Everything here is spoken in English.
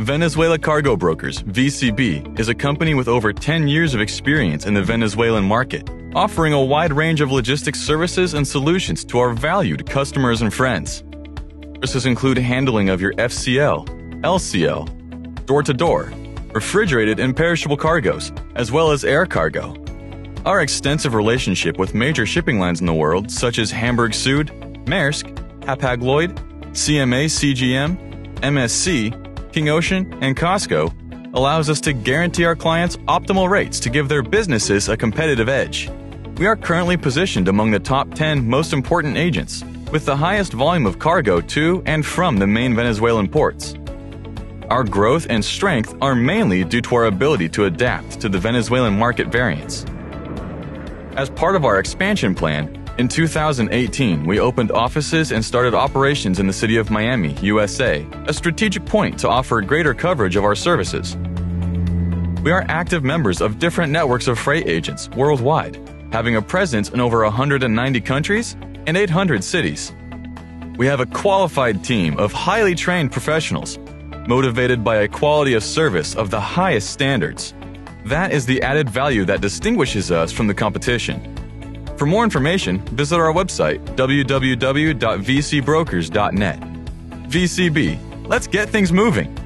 Venezuela Cargo Brokers, VCB, is a company with over 10 years of experience in the Venezuelan market, offering a wide range of logistics services and solutions to our valued customers and friends. Services include handling of your FCL, LCL, door to door, refrigerated and perishable cargoes, as well as air cargo. Our extensive relationship with major shipping lines in the world, such as Hamburg Sud, Maersk, Hapag Lloyd, CMA CGM, MSC, King Ocean, and COSCO allows us to guarantee our clients optimal rates to give their businesses a competitive edge. We are currently positioned among the top 10 most important agents, with the highest volume of cargo to and from the main Venezuelan ports. Our growth and strength are mainly due to our ability to adapt to the Venezuelan market variance. As part of our expansion plan, in 2018, we opened offices and started operations in the city of Miami, USA, a strategic point to offer greater coverage of our services. We are active members of different networks of freight agents worldwide, having a presence in over 190 countries and 800 cities. We have a qualified team of highly trained professionals, motivated by a quality of service of the highest standards. That is the added value that distinguishes us from the competition. For more information, visit our website, www.vcbrokers.net. VCB, let's get things moving.